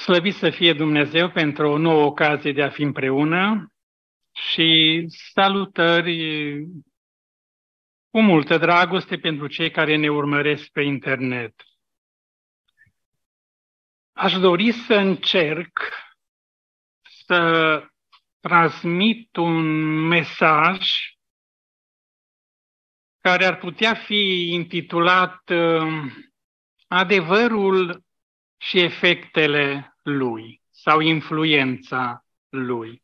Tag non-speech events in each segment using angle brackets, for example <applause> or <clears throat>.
Slăvit să fie Dumnezeu pentru o nouă ocazie de a fi împreună și salutări cu multă dragoste pentru cei care ne urmăresc pe internet. Aș dori să încerc să transmit un mesaj care ar putea fi intitulat uh, Adevărul și efectele lui sau influența lui.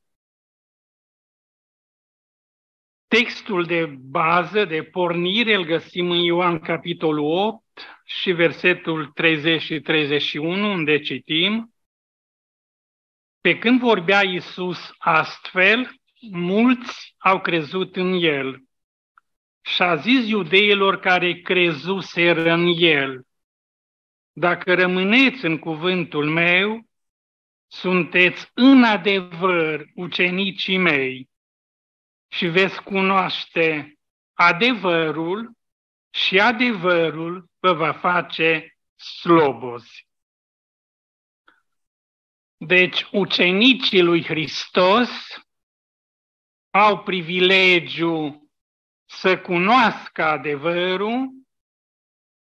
Textul de bază, de pornire, îl găsim în Ioan capitolul 8 și versetul 30 și 31, unde citim Pe când vorbea Iisus astfel, mulți au crezut în El. Și a zis iudeilor care crezuseră în El, dacă rămâneți în cuvântul meu, sunteți în adevăr ucenicii mei și veți cunoaște adevărul și adevărul vă va face slobozi. Deci, ucenicii lui Hristos au privilegiu să cunoască adevărul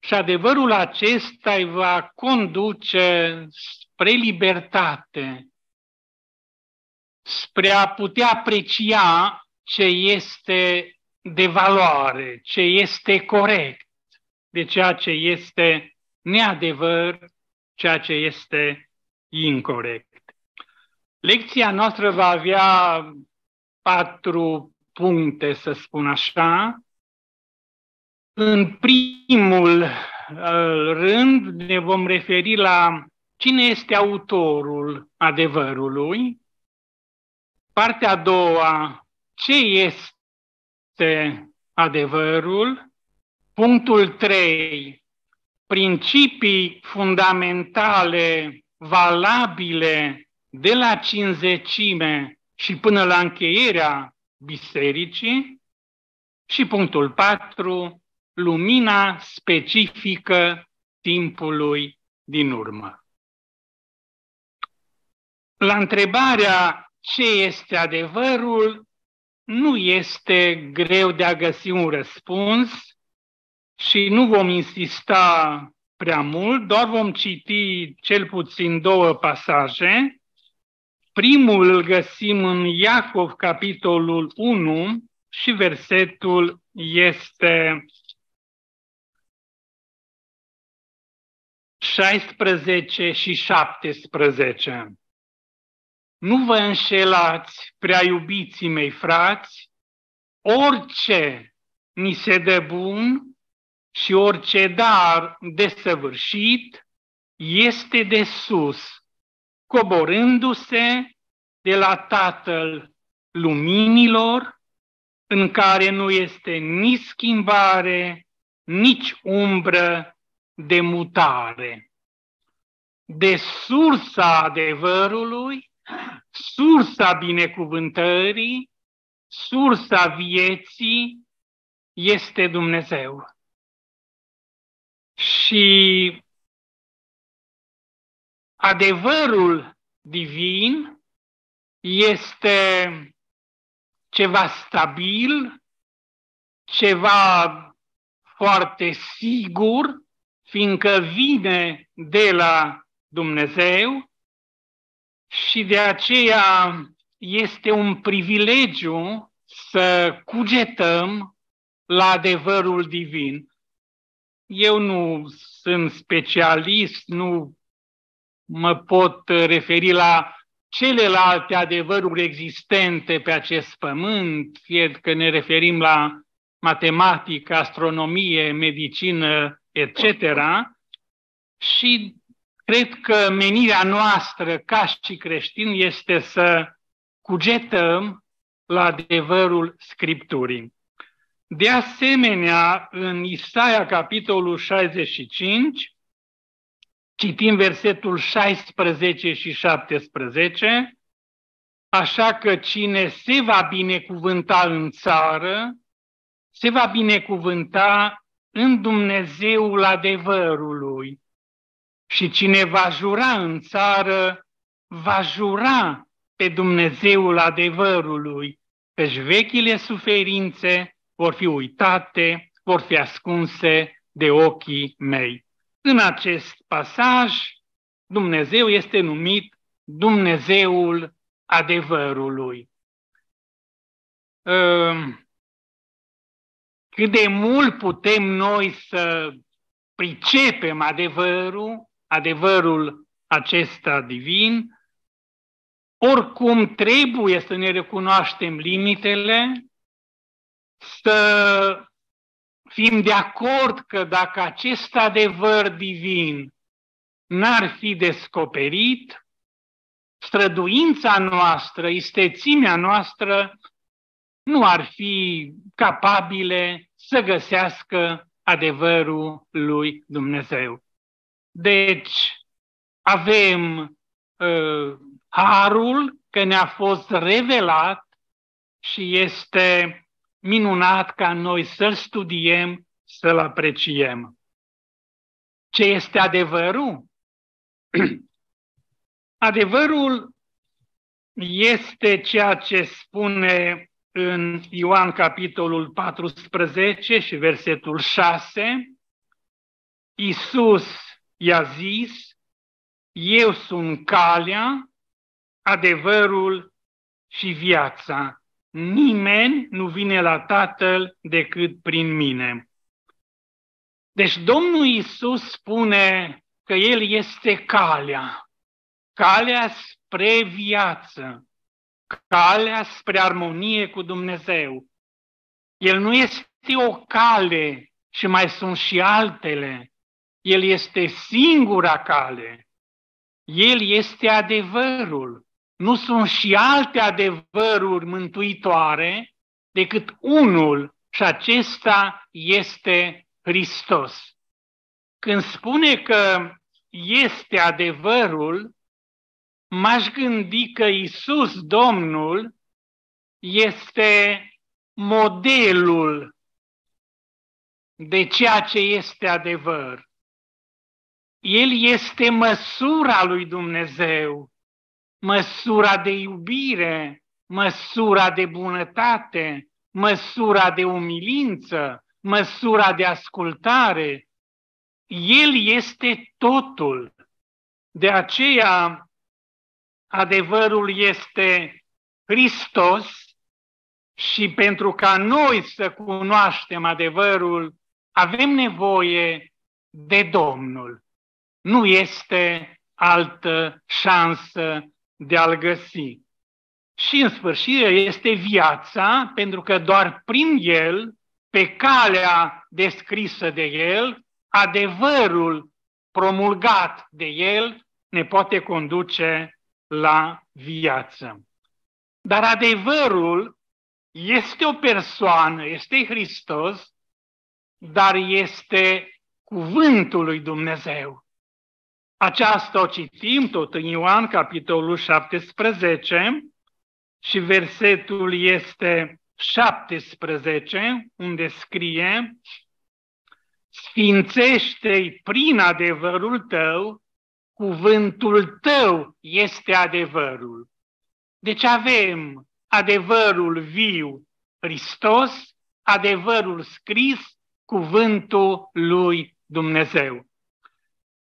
și adevărul acesta îi va conduce spre libertate, spre a putea aprecia ce este de valoare, ce este corect, de ceea ce este neadevăr, ceea ce este incorrect. Lecția noastră va avea patru puncte, să spun așa, în primul uh, rând ne vom referi la cine este autorul adevărului. Partea a doua, ce este adevărul. Punctul 3, principii fundamentale valabile de la cinzecime și până la încheierea bisericii. Și punctul 4, lumina specifică timpului din urmă. La întrebarea ce este adevărul, nu este greu de a găsi un răspuns și nu vom insista prea mult, doar vom citi cel puțin două pasaje. Primul îl găsim în Iacov, capitolul 1, și versetul este 16 și 17. Nu vă înșelați, prea iubiții mei frați, orice ni se dă bun și orice dar desăvârșit este de sus, coborându-se de la Tatăl luminilor, în care nu este nici schimbare, nici umbră de mutare, de sursa adevărului, sursa binecuvântării, sursa vieții este Dumnezeu. Și adevărul divin este ceva stabil, ceva foarte sigur, fiindcă vine de la Dumnezeu și de aceea este un privilegiu să cugetăm la adevărul divin. Eu nu sunt specialist, nu mă pot referi la celelalte adevăruri existente pe acest pământ, fie că ne referim la matematică, astronomie, medicină, etc. Și cred că menirea noastră ca și creștini este să cugetăm la adevărul Scripturii. De asemenea, în Isaia, capitolul 65, citim versetul 16 și 17, așa că cine se va binecuvânta în țară, se va binecuvânta în Dumnezeul adevărului, Și cine va jura în țară, va jura pe Dumnezeul adevărului, căci vechile suferințe vor fi uitate, vor fi ascunse de ochii mei. În acest pasaj, Dumnezeu este numit Dumnezeul adevărului. Ehm, cât de mult putem noi să pricepem adevărul, adevărul acesta divin, oricum trebuie să ne recunoaștem limitele, să fim de acord că dacă acest adevăr divin n-ar fi descoperit, străduința noastră, istețimea noastră nu ar fi capabile să găsească adevărul lui Dumnezeu. Deci, avem uh, harul că ne-a fost revelat și este minunat ca noi să-l studiem, să-l apreciem. Ce este adevărul? <clears throat> Adevărul este ceea ce spune în Ioan capitolul 14 și versetul 6. Iisus i-a zis, eu sunt calea, adevărul și viața. Nimeni nu vine la Tatăl decât prin mine. Deci Domnul Isus spune că El este calea, calea spre viață, calea spre armonie cu Dumnezeu. El nu este o cale și mai sunt și altele. El este singura cale. El este adevărul. Nu sunt și alte adevăruri mântuitoare decât unul și acesta este Hristos. Când spune că este adevărul, m-aș gândi că Isus Domnul este modelul de ceea ce este adevăr. El este măsura lui Dumnezeu, măsura de iubire, măsura de bunătate, măsura de umilință, măsura de ascultare. El este totul. De aceea, adevărul este Hristos și pentru ca noi să cunoaștem adevărul, avem nevoie de Domnul. Nu este altă șansă de a-l găsi. Și în sfârșit este viața, pentru că doar prin el, pe calea descrisă de el, adevărul promulgat de el ne poate conduce la viață. Dar adevărul este o persoană, este Hristos, dar este cuvântul lui Dumnezeu. Aceasta o citim tot în Ioan, capitolul 17, și versetul este 17, unde scrie Sfințește-i prin adevărul tău, cuvântul tău este adevărul. Deci avem adevărul viu, Hristos, adevărul scris, cuvântul lui Dumnezeu.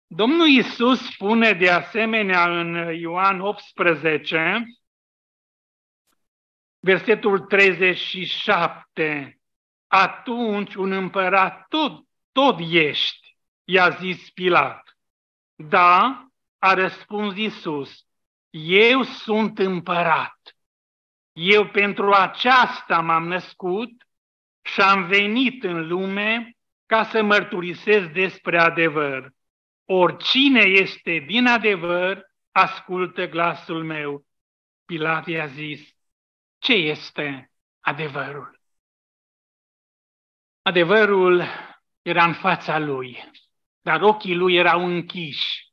Domnul Isus spune de asemenea în Ioan 18, versetul 37, atunci un împărat tot, tot ești, i-a zis Pilat. Da, a răspuns Isus, eu sunt împărat. Eu pentru aceasta m-am născut și am venit în lume ca să mărturisesc despre adevăr. Oricine este din adevăr, ascultă glasul meu. Pilat i-a zis, ce este adevărul? Adevărul era în fața lui, dar ochii lui erau închiși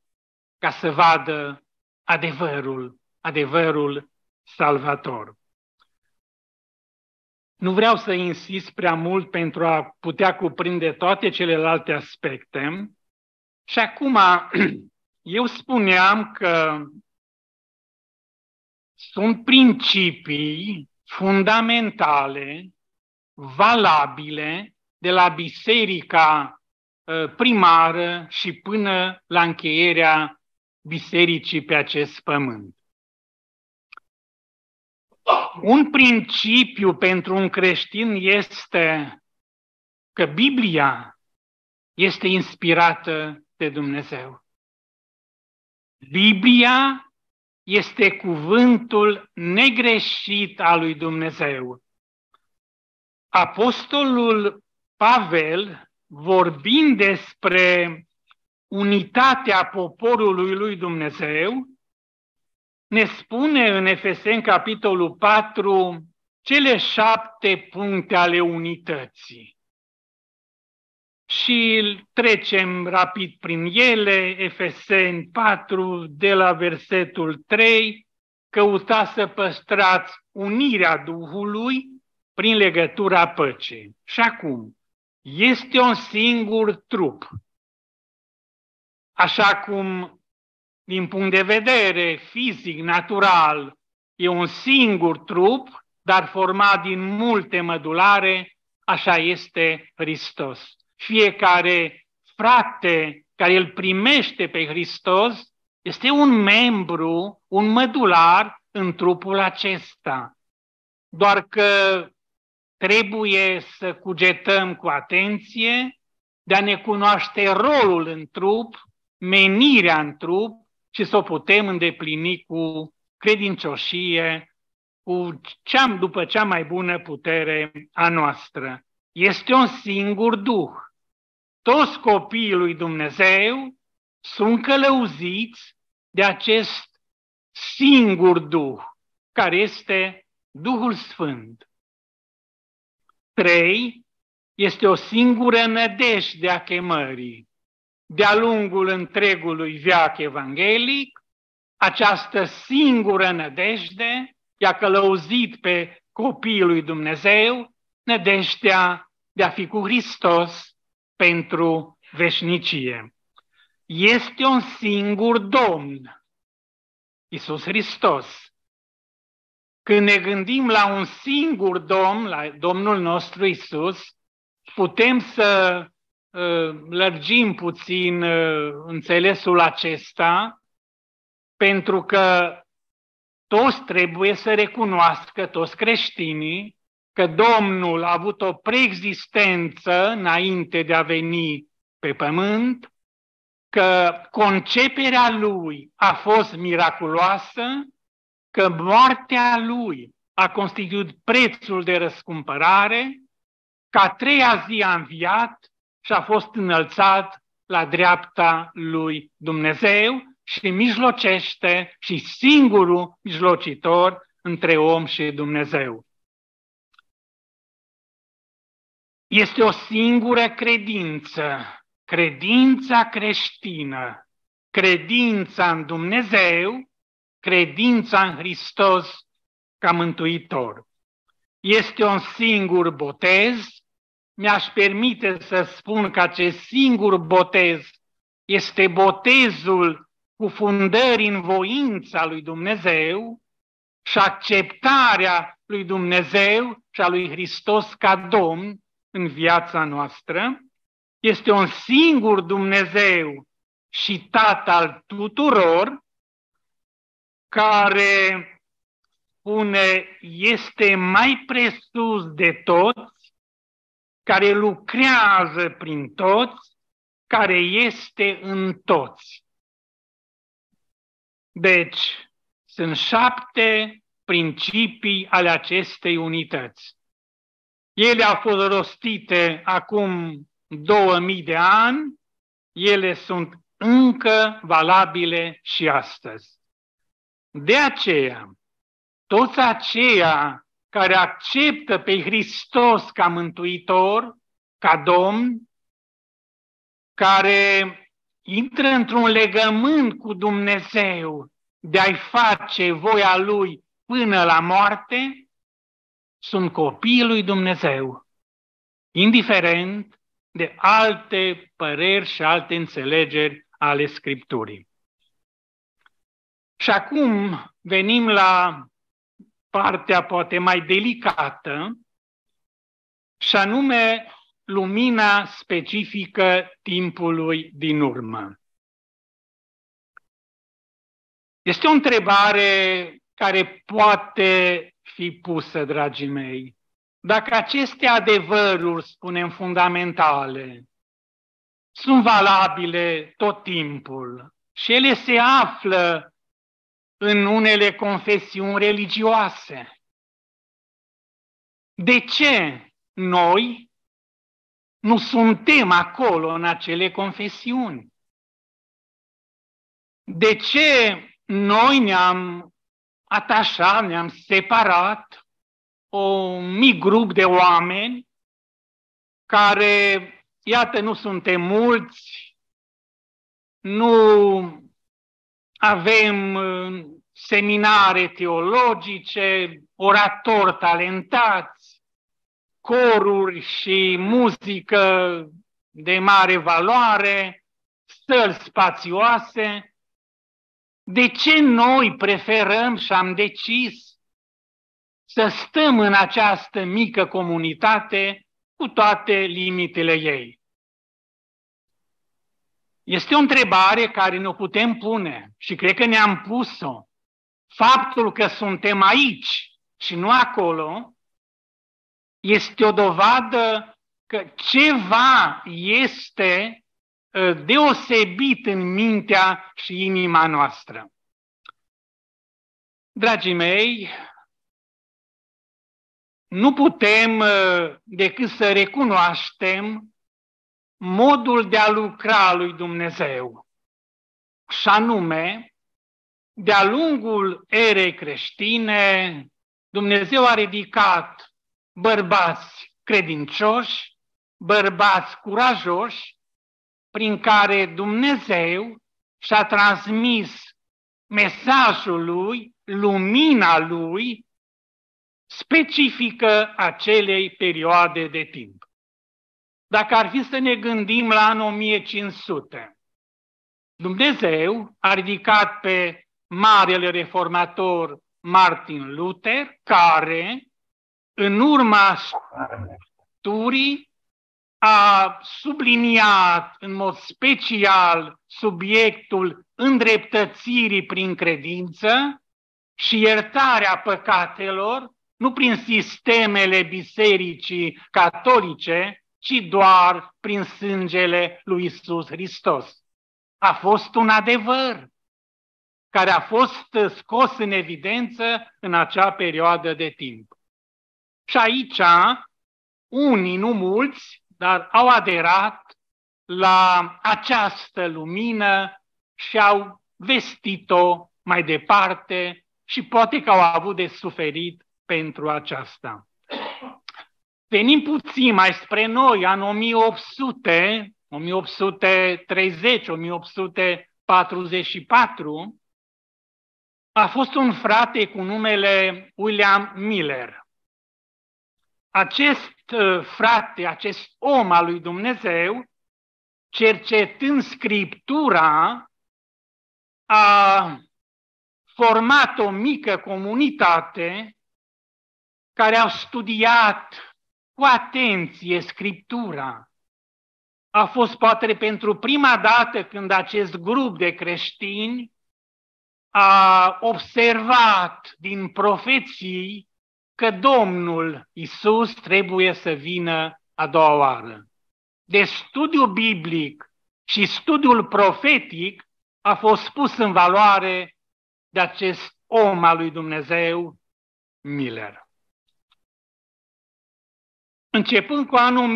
ca să vadă adevărul, adevărul salvator. Nu vreau să insist prea mult pentru a putea cuprinde toate celelalte aspecte, și acum <clears throat> eu spuneam că sunt principii fundamentale, valabile, de la biserica ă, primară și până la încheierea bisericii pe acest pământ. Un principiu pentru un creștin este că Biblia este inspirată de Dumnezeu. Biblia este cuvântul negreșit al lui Dumnezeu. Apostolul Pavel, vorbind despre unitatea poporului lui Dumnezeu, ne spune în Efeseni capitolul 4 cele șapte puncte ale unității. Și trecem rapid prin ele, Efeseni 4, de la versetul 3, căutați să păstrați unirea Duhului prin legătura păcii. Și acum, este un singur trup. Așa cum, din punct de vedere fizic, natural, e un singur trup, dar format din multe mădulare, așa este Hristos. Fiecare frate care îl primește pe Hristos este un membru, un mădular în trupul acesta. Doar că trebuie să cugetăm cu atenție de a ne cunoaște rolul în trup, menirea în trup și să o putem îndeplini cu credincioșie, cu cea, după cea mai bună putere a noastră. Este un singur Duh. Toți copiii lui Dumnezeu sunt călăuziți de acest singur Duh, care este Duhul Sfânt. 3. Este o singură nădejde a chemării. De-a lungul întregului viac evanghelic, această singură nădejde i-a călăuzit pe copiii lui Dumnezeu nădejdea de a fi cu Hristos pentru veșnicie. Este un singur Domn, Isus Hristos, când ne gândim la un singur Domn, la Domnul nostru Isus, putem să uh, lărgim puțin uh, înțelesul acesta, pentru că toți trebuie să recunoască, toți creștinii, că Domnul a avut o preexistență înainte de a veni pe pământ, că conceperea lui a fost miraculoasă că moartea lui a constituit prețul de răscumpărare, că a treia zi a înviat și a fost înălțat la dreapta lui Dumnezeu și mijlocește și singurul mijlocitor între om și Dumnezeu. Este o singură credință, credința creștină, credința în Dumnezeu credința în Hristos ca mântuitor. Este un singur botez. Mi-aș permite să spun că acest singur botez este botezul cu fundări în voința lui Dumnezeu și acceptarea lui Dumnezeu și a lui Hristos ca Domn în viața noastră. Este un singur Dumnezeu și Tatăl tuturor, care spune este mai presus de toți, care lucrează prin toți, care este în toți. Deci, sunt șapte principii ale acestei unități. Ele au fost rostite acum 2000 de ani, ele sunt încă valabile și astăzi. De aceea, toți aceia care acceptă pe Hristos ca mântuitor, ca Domn, care intră într-un legământ cu Dumnezeu de a-i face voia Lui până la moarte, sunt copiii lui Dumnezeu, indiferent de alte păreri și alte înțelegeri ale Scripturii. Și acum venim la partea poate mai delicată, și anume lumina specifică timpului din urmă. Este o întrebare care poate fi pusă, dragii mei. Dacă aceste adevăruri, spunem, fundamentale, sunt valabile tot timpul și ele se află în unele confesiuni religioase, de ce noi nu suntem acolo în acele confesiuni? De ce noi ne-am atașat, ne-am separat un mic grup de oameni care, iată, nu suntem mulți, nu avem uh, seminare teologice, oratori talentați, coruri și muzică de mare valoare, stări spațioase, de ce noi preferăm și am decis să stăm în această mică comunitate cu toate limitele ei? Este o întrebare care ne-o putem pune și cred că ne-am pus-o. Faptul că suntem aici și nu acolo este o dovadă că ceva este Ă, deosebit în mintea și inima noastră. Dragii mei, nu putem ă, decât să recunoaștem modul de a lucra lui Dumnezeu. Și anume, de-a lungul erei creștine, Dumnezeu a ridicat bărbați credincioși, bărbați curajoși, prin care Dumnezeu și-a transmis mesajul lui, lumina lui, specifică acelei perioade de timp. Dacă ar fi să ne gândim la anul 1500, Dumnezeu a ridicat pe marele reformator Martin Luther, care, în urma turii, a subliniat în mod special subiectul îndreptățirii prin credință și iertarea păcatelor, nu prin sistemele bisericii catolice, ci doar prin sângele lui Isus Hristos. A fost un adevăr care a fost scos în evidență în acea perioadă de timp. Și aici, unii, nu mulți, dar au aderat la această lumină și au vestit-o mai departe și poate că au avut de suferit pentru aceasta. Venim puțin mai spre noi, în 1800, 1830, 1844, a fost un frate cu numele William Miller. Acest Uh, frate, acest om al lui Dumnezeu, cercetând Scriptura, a format o mică comunitate care au studiat cu atenție Scriptura. A fost poate pentru prima dată când acest grup de creștini a observat din profeții că Domnul Isus trebuie să vină a doua oară. De studiul biblic și studiul profetic a fost pus în valoare de acest om al lui Dumnezeu, Miller. Începând cu anul 1872-74,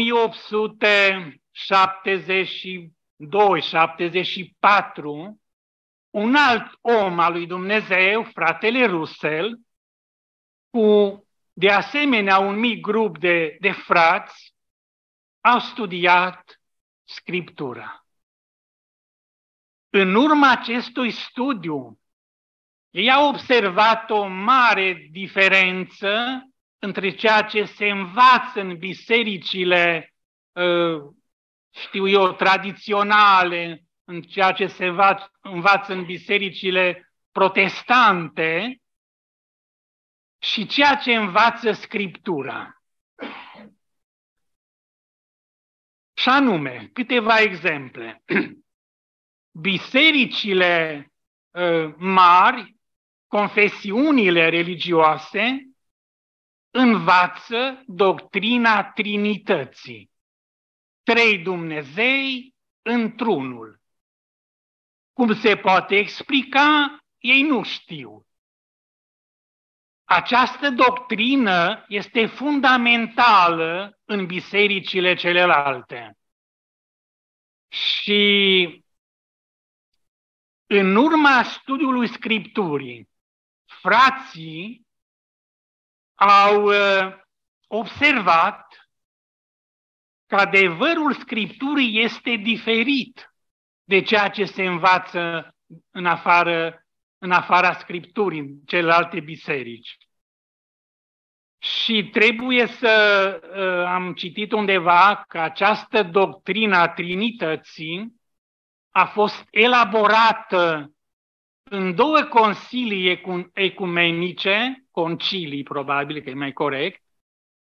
un alt om al lui Dumnezeu, fratele Russell, cu de asemenea, un mic grup de, de frați au studiat Scriptura. În urma acestui studiu, ei au observat o mare diferență între ceea ce se învață în bisericile, ă, știu eu, tradiționale, în ceea ce se învață în bisericile protestante și ceea ce învață Scriptura. Și anume, câteva exemple. <clears throat> Bisericile uh, mari, confesiunile religioase, învață doctrina Trinității. Trei Dumnezei într-unul. Cum se poate explica, ei nu știu. Această doctrină este fundamentală în bisericile celelalte. Și în urma studiului Scripturii, frații au uh, observat că adevărul Scripturii este diferit de ceea ce se învață în afară, în afara Scripturii, în celelalte biserici. Și trebuie să uh, am citit undeva că această doctrină a Trinității a fost elaborată în două consilii ecumenice, concilii probabil că e mai corect,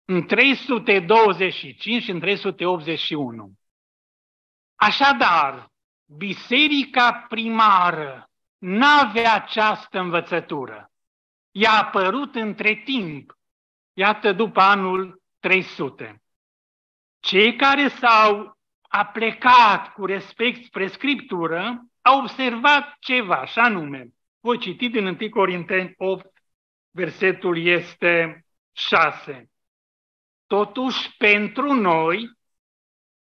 în 325 și în 381. Așadar, biserica primară n-avea această învățătură. I-a apărut între timp, iată după anul 300. Cei care s-au aplecat cu respect spre Scriptură au observat ceva, și anume, voi citi din 1 Corinteni 8, versetul este 6. Totuși, pentru noi,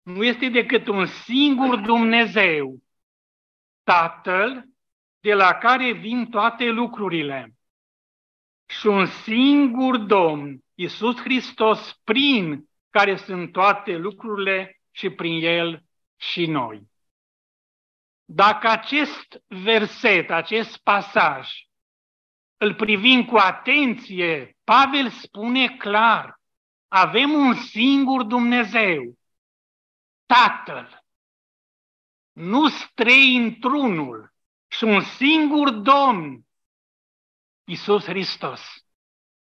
nu este decât un singur Dumnezeu, Tatăl, de la care vin toate lucrurile, și un singur Domn, Isus Hristos, prin care sunt toate lucrurile și prin El și noi. Dacă acest verset, acest pasaj, îl privim cu atenție, Pavel spune clar, avem un singur Dumnezeu, Tatăl, nu trei într-unul și un singur Domn, Isus Hristos.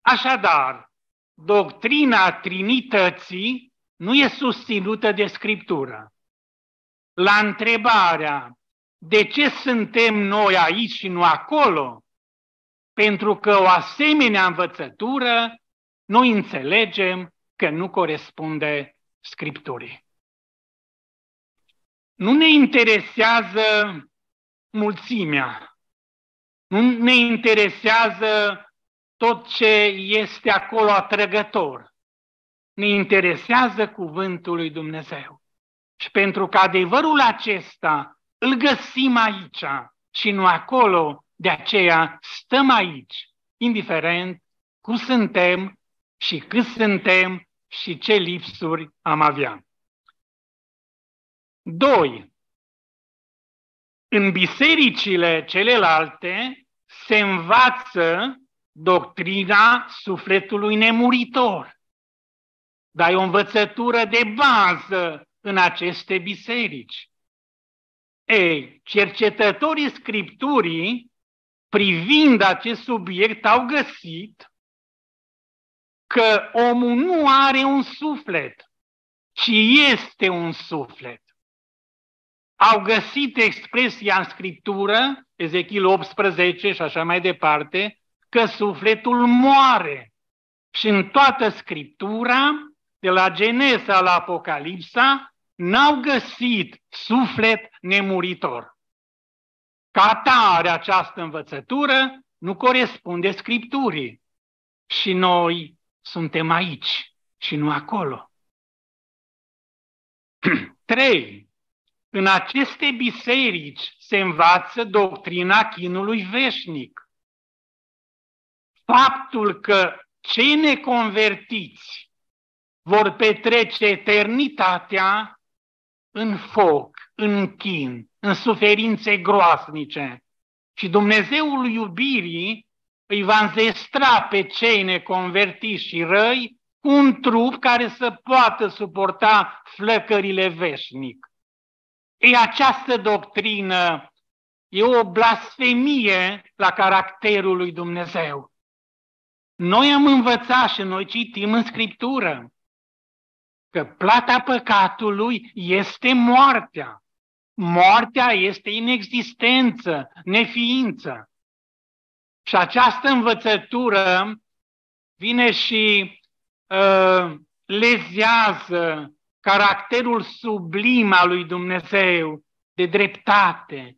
Așadar, doctrina Trinității nu e susținută de Scriptură. La întrebarea de ce suntem noi aici și nu acolo, pentru că o asemenea învățătură noi înțelegem că nu corespunde Scripturii. Nu ne interesează mulțimea, nu ne interesează tot ce este acolo atrăgător. Ne interesează cuvântul lui Dumnezeu. Și pentru că adevărul acesta îl găsim aici și nu acolo, de aceea stăm aici, indiferent cum suntem și cât suntem și ce lipsuri am avea. Doi, în bisericile celelalte se învață doctrina sufletului nemuritor. Dar e o învățătură de bază în aceste biserici. Ei, cercetătorii Scripturii, privind acest subiect, au găsit că omul nu are un suflet, ci este un suflet. Au găsit expresia în Scriptură, Ezechiel 18 și așa mai departe, că sufletul moare. Și în toată Scriptura, de la Genesa la Apocalipsa, n-au găsit suflet nemuritor. Ca atare această învățătură nu corespunde Scripturii. Și noi suntem aici și nu acolo. <clears throat> 3. În aceste biserici se învață doctrina chinului veșnic. Faptul că cei neconvertiți vor petrece eternitatea în foc, în chin, în suferințe groasnice. Și Dumnezeul iubirii îi va înzestra pe cei neconvertiți și răi cu un trup care să poată suporta flăcările veșnic. E această doctrină e o blasfemie la caracterul lui Dumnezeu. Noi am învățat și noi citim în Scriptură că plata păcatului este moartea. Moartea este inexistență, neființă. Și această învățătură vine și uh, lezează caracterul sublim al lui Dumnezeu de dreptate.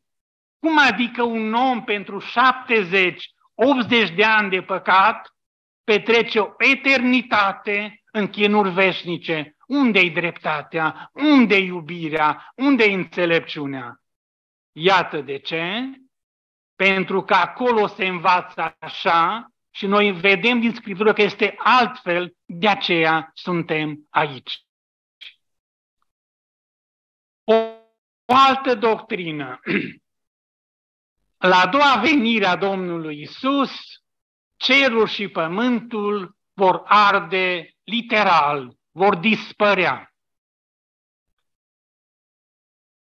Cum adică un om pentru 70, 80 de ani de păcat petrece o eternitate în chinuri veșnice? Unde-i dreptatea? Unde-i iubirea? Unde-i înțelepciunea? Iată de ce. Pentru că acolo se învață așa și noi vedem din Scriptură că este altfel, de aceea suntem aici. O, o altă doctrină. <clears throat> La a doua venire a Domnului Isus, cerul și pământul vor arde literal, vor dispărea.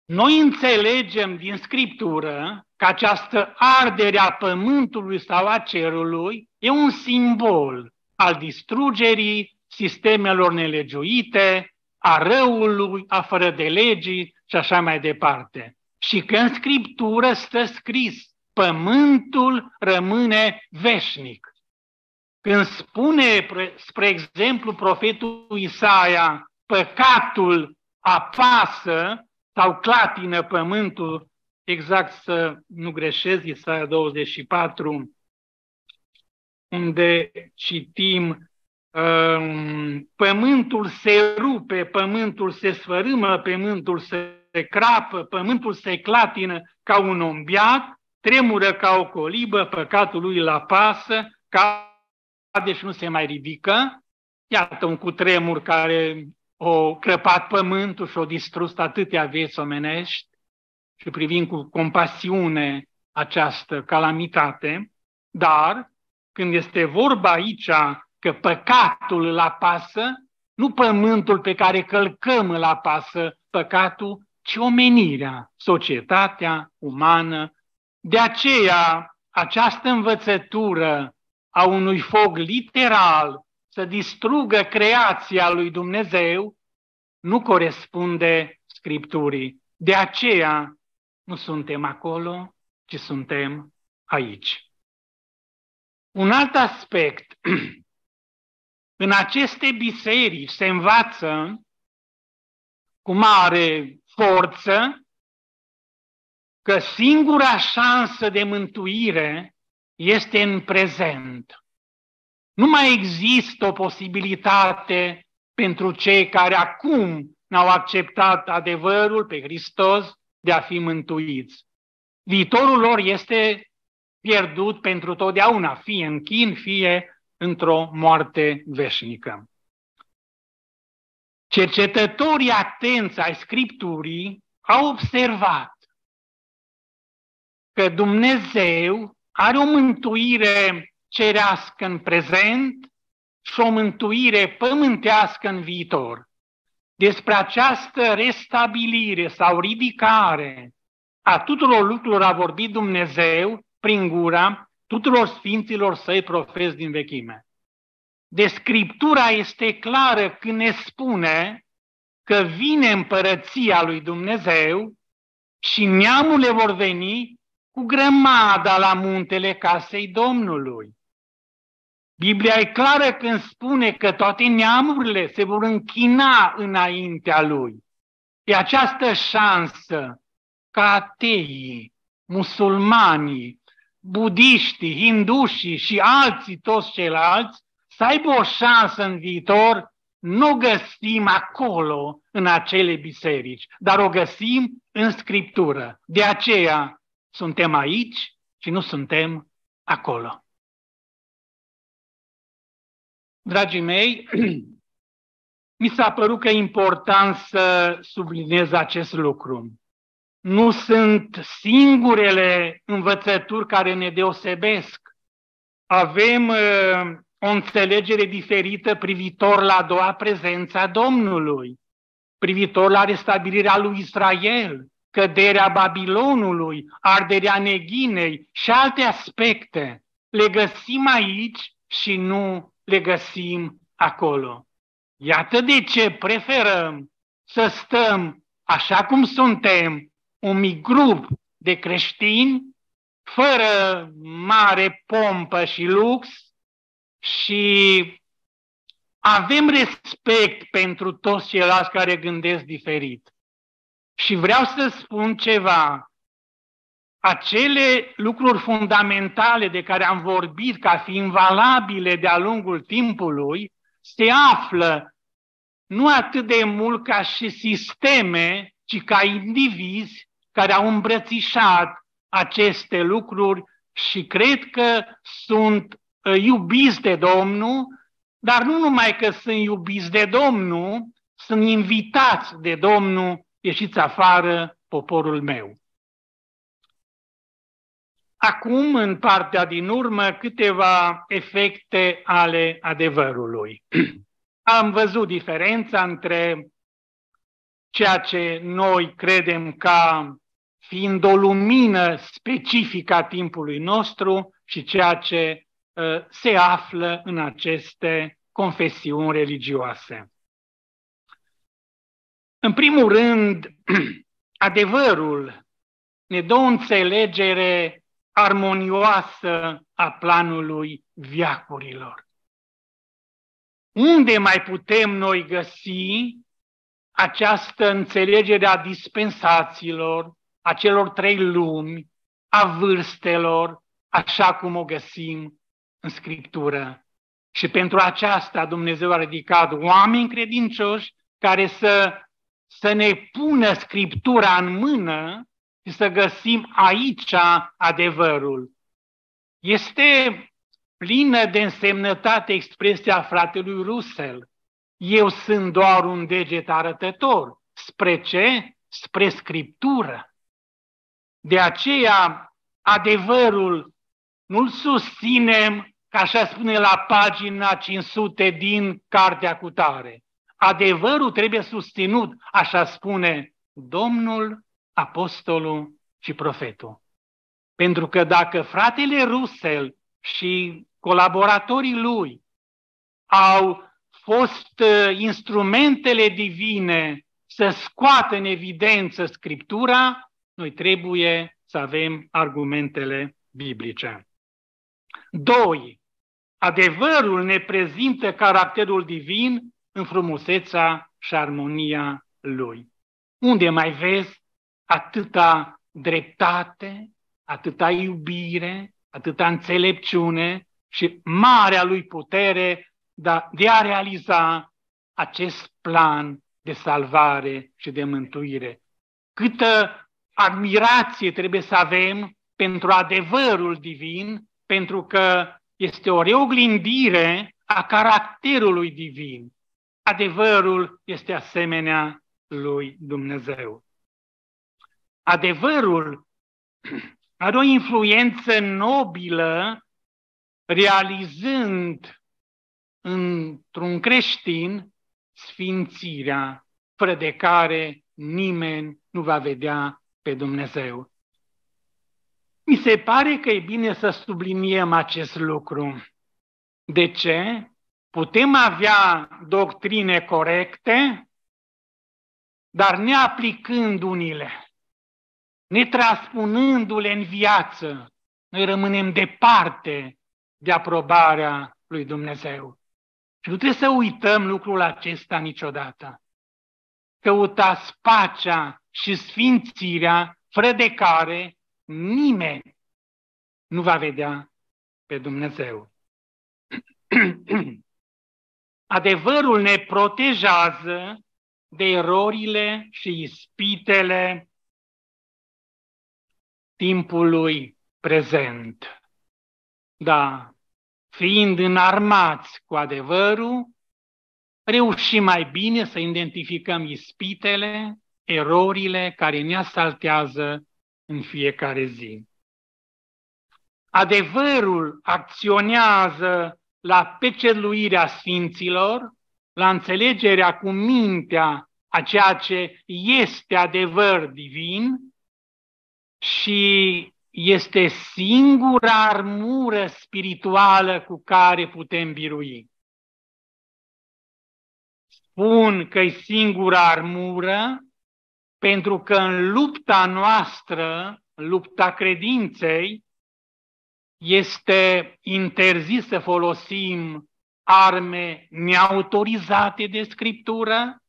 Noi înțelegem din Scriptură că această ardere a pământului sau a cerului e un simbol al distrugerii sistemelor nelegiuite, a răului, a fără de legii și așa mai departe. Și că în Scriptură stă scris, pământul rămâne veșnic. Când spune, spre exemplu, profetul Isaia, păcatul apasă sau clatină pământul, exact să nu greșesc, Isaia 24, unde citim um, pământul se rupe, pământul se sfărâmă, pământul se crapă, pământul se clatină ca un ombiat, tremură ca o colibă, păcatul lui la pasă, cade și nu se mai ridică. Iată un cutremur care o crăpat pământul și o distrus atâtea vieți omenești și privim cu compasiune această calamitate, dar când este vorba aici că păcatul îl apasă, nu pământul pe care călcăm îl apasă păcatul, ci omenirea, societatea umană. De aceea, această învățătură a unui foc literal să distrugă creația lui Dumnezeu nu corespunde Scripturii. De aceea nu suntem acolo, ci suntem aici. Un alt aspect. <clears throat> În aceste biserici se învață cu mare forță că singura șansă de mântuire este în prezent. Nu mai există o posibilitate pentru cei care acum n-au acceptat adevărul pe Hristos de a fi mântuiți. Viitorul lor este pierdut pentru totdeauna, fie în chin, fie într-o moarte veșnică. Cercetătorii atenți ai Scripturii au observat că Dumnezeu are o mântuire cerească în prezent și o mântuire pământească în viitor. Despre această restabilire sau ridicare a tuturor lucrurilor a vorbit Dumnezeu prin gura tuturor sfinților săi profeți din vechime. De Scriptura este clară când ne spune că vine împărăția lui Dumnezeu și neamurile vor veni cu grămada la muntele casei Domnului. Biblia e clară când spune că toate neamurile se vor închina înaintea lui. E această șansă ca ateii, musulmanii, budiștii, hindușii și alții, toți ceilalți, să aibă o șansă în viitor, nu o găsim acolo, în acele biserici, dar o găsim în Scriptură. De aceea suntem aici și nu suntem acolo. Dragii mei, <clears throat> mi s-a părut că e important să subliniez acest lucru. Nu sunt singurele învățături care ne deosebesc. Avem uh, o înțelegere diferită privitor la a doua prezența Domnului, privitor la restabilirea lui Israel, căderea Babilonului, arderea Neghinei și alte aspecte. Le găsim aici și nu le găsim acolo. Iată de ce preferăm să stăm așa cum suntem, un mic grup de creștini, fără mare pompă și lux și avem respect pentru toți ceilalți care gândesc diferit. Și vreau să spun ceva. Acele lucruri fundamentale de care am vorbit ca fiind valabile de-a lungul timpului, se află nu atât de mult ca și sisteme, ci ca indivizi care au îmbrățișat aceste lucruri și cred că sunt uh, iubiți de Domnul, dar nu numai că sunt iubiți de Domnul, sunt invitați de Domnul, ieșiți afară, poporul meu. Acum, în partea din urmă, câteva efecte ale adevărului. <clears throat> Am văzut diferența între ceea ce noi credem ca fiind o lumină specifică a timpului nostru și ceea ce uh, se află în aceste confesiuni religioase. În primul rând, <clears throat> adevărul ne dă o înțelegere armonioasă a planului viacurilor. Unde mai putem noi găsi această înțelegere a dispensațiilor, a celor trei lumi, a vârstelor, așa cum o găsim în Scriptură. Și pentru aceasta Dumnezeu a ridicat oameni credincioși care să, să ne pună Scriptura în mână și să găsim aici adevărul. Este plină de însemnătate expresia fratelui Russell. Eu sunt doar un deget arătător. Spre ce? Spre Scriptură. De aceea, adevărul nu-l susținem, ca așa spune la pagina 500 din Cartea cu tare. Adevărul trebuie susținut, așa spune Domnul, Apostolul și Profetul. Pentru că dacă fratele Russell și colaboratorii lui au fost uh, instrumentele divine să scoată în evidență Scriptura, noi trebuie să avem argumentele biblice. Doi, adevărul ne prezintă caracterul divin în frumusețea și armonia lui. Unde mai vezi atâta dreptate, atâta iubire, atâta înțelepciune și marea lui putere de a realiza acest plan de salvare și de mântuire. Câtă admirație trebuie să avem pentru adevărul divin, pentru că este o reoglindire a caracterului divin. Adevărul este asemenea lui Dumnezeu. Adevărul <clears throat> are o influență nobilă realizând într-un creștin sfințirea, fără de care nimeni nu va vedea pe Dumnezeu. Mi se pare că e bine să subliniem acest lucru. De ce? Putem avea doctrine corecte, dar neaplicând unile, netranspunându-le în viață, noi rămânem departe de aprobarea lui Dumnezeu. Și nu trebuie să uităm lucrul acesta niciodată. Căutați pacea și sfințirea, fără de care nimeni nu va vedea pe Dumnezeu. <clears throat> Adevărul ne protejează de erorile și ispitele timpului prezent. Da, fiind înarmați cu adevărul, reușim mai bine să identificăm ispitele, erorile care ne asaltează în fiecare zi. Adevărul acționează la peceluirea sfinților, la înțelegerea cu mintea a ceea ce este adevăr divin și este singura armură spirituală cu care putem birui. Spun că e singura armură pentru că în lupta noastră, lupta credinței, este interzis să folosim arme neautorizate de Scriptură,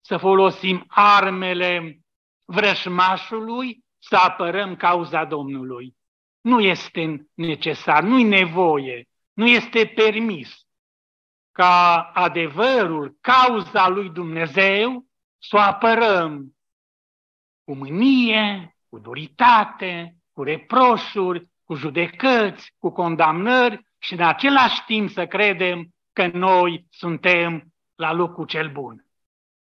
să folosim armele vrășmașului, să apărăm cauza Domnului. Nu este necesar, nu e nevoie, nu este permis ca adevărul, cauza lui Dumnezeu, să o apărăm cu mânie, cu duritate, cu reproșuri, cu judecăți, cu condamnări și în același timp să credem că noi suntem la lucru cel bun.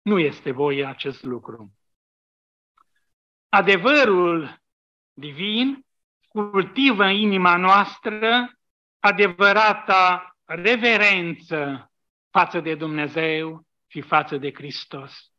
Nu este voie acest lucru. Adevărul divin cultivă în inima noastră adevărata reverență față de Dumnezeu și față de Hristos.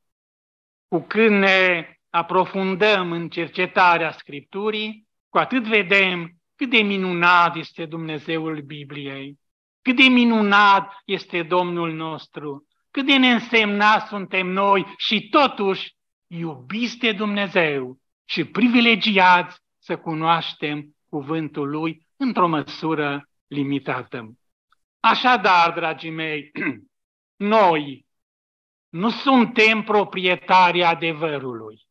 Cu când ne aprofundăm în cercetarea Scripturii, cu atât vedem cât de minunat este Dumnezeul Bibliei, cât de minunat este Domnul nostru, cât de neînsemnați suntem noi și totuși iubiți de Dumnezeu și privilegiați să cunoaștem cuvântul Lui într-o măsură limitată. Așadar, dragii mei, <clears throat> noi nu suntem proprietari adevărului.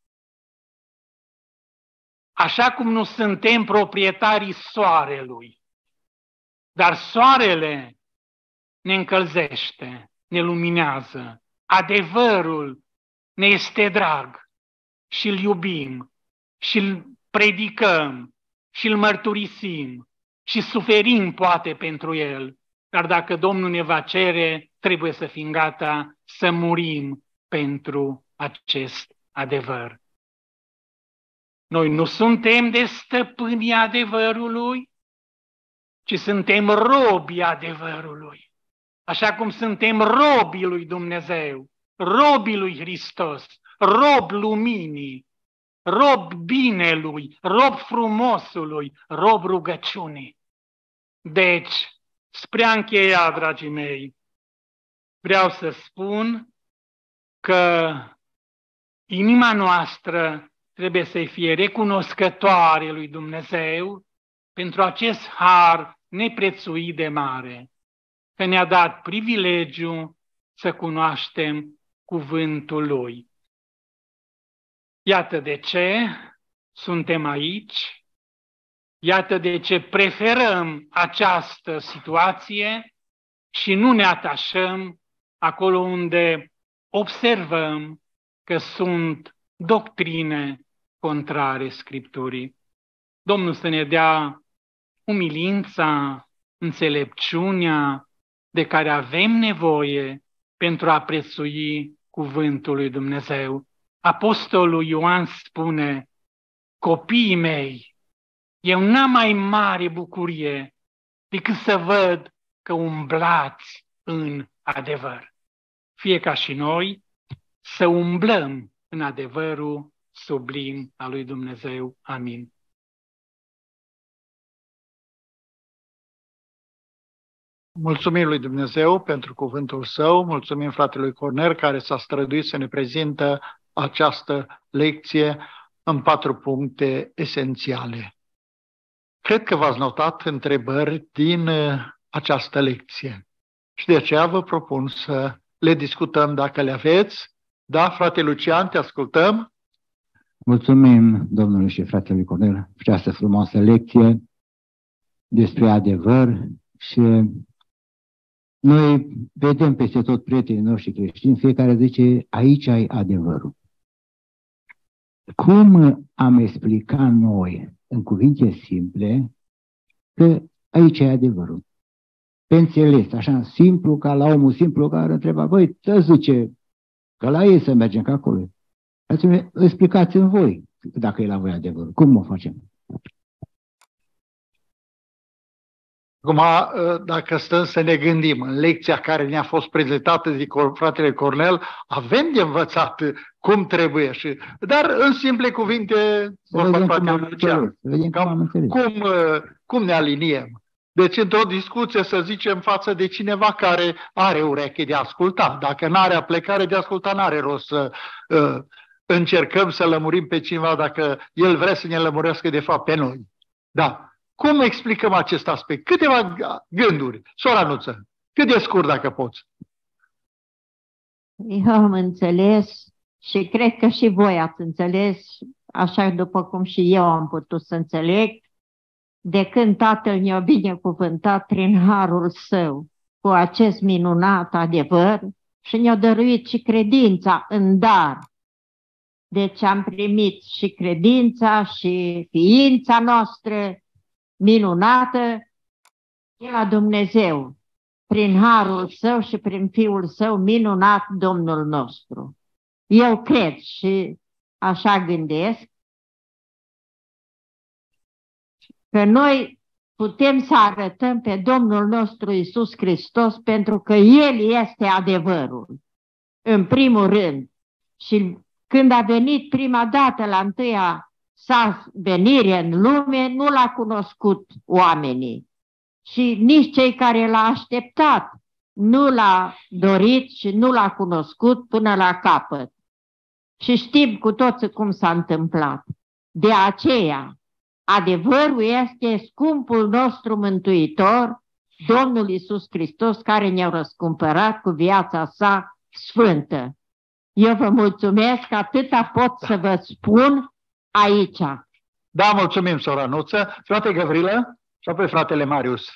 Așa cum nu suntem proprietarii soarelui. Dar soarele ne încălzește, ne luminează. Adevărul ne este drag și îl iubim și îl predicăm și îl mărturisim și suferim poate pentru el. Dar dacă Domnul ne va cere, trebuie să fim gata să murim pentru acest adevăr. Noi nu suntem de stăpânii adevărului, ci suntem robii adevărului. Așa cum suntem robii lui Dumnezeu, robii lui Hristos, rob luminii, rob binelui, rob frumosului, rob rugăciunii. Deci, spre a încheia, dragii mei, vreau să spun că inima noastră trebuie să-i fie recunoscătoare lui Dumnezeu pentru acest har neprețuit de mare, că ne-a dat privilegiu să cunoaștem cuvântul Lui. Iată de ce suntem aici, iată de ce preferăm această situație și nu ne atașăm acolo unde observăm că sunt doctrine contrare Scripturii. Domnul să ne dea umilința, înțelepciunea de care avem nevoie pentru a prețui cuvântul lui Dumnezeu. Apostolul Ioan spune, copiii mei, eu n-am mai mare bucurie decât să văd că umblați în adevăr. Fie ca și noi să umblăm în adevărul sublim al lui Dumnezeu. Amin. Mulțumim lui Dumnezeu pentru cuvântul său, mulțumim fratelui Corner care s-a străduit să ne prezintă această lecție în patru puncte esențiale. Cred că v-ați notat întrebări din uh, această lecție și de aceea vă propun să le discutăm dacă le aveți da, frate Lucian, te ascultăm. Mulțumim domnului și fratelui Cornel pentru această frumoasă lecție despre adevăr și noi vedem peste tot prietenii noștri creștini, fiecare zice, aici ai adevărul. Cum am explicat noi în cuvinte simple că aici e adevărul? Pe înțeles, așa simplu, ca la omul simplu care întreba, băi, tă zice, Că la ei să mergem, că acolo. Atunci, explicați-mi voi dacă e la voi adevărul. Cum o facem? Acum, ă, dacă stăm să ne gândim, în lecția care ne-a fost prezentată de fratele Cornel, avem de învățat cum trebuie. Și, dar, în simple cuvinte, vedem cum, am cam, cum, cum, ă, cum ne aliniem. Deci, într-o discuție, să zicem, față de cineva care are ureche de ascultat. Dacă nu are aplecare de ascultat, nu are rost să uh, încercăm să lămurim pe cineva dacă el vrea să ne lămurească, de fapt, pe noi. Da. Cum explicăm acest aspect? Câteva gânduri. Sora Nuță, cât de scurt dacă poți. Eu am înțeles și cred că și voi ați înțeles, așa după cum și eu am putut să înțeleg, de când Tatăl ne-a binecuvântat prin harul său cu acest minunat adevăr și ne-a dăruit și credința în dar. Deci am primit și credința și ființa noastră minunată de la Dumnezeu, prin harul său și prin fiul său minunat Domnul nostru. Eu cred și așa gândesc că noi putem să arătăm pe Domnul nostru Isus Hristos pentru că El este adevărul. În primul rând. Și când a venit prima dată la întâia sa venire în lume nu l-a cunoscut oamenii și nici cei care l-a așteptat nu l-a dorit și nu l-a cunoscut până la capăt. Și știm cu toți cum s-a întâmplat. De aceea, adevărul este scumpul nostru mântuitor, Domnul Isus Hristos, care ne-a răscumpărat cu viața sa sfântă. Eu vă mulțumesc, atâta pot să vă spun aici. Da, mulțumim, sora Nuță. Frate Gavrilă și apoi fratele Marius.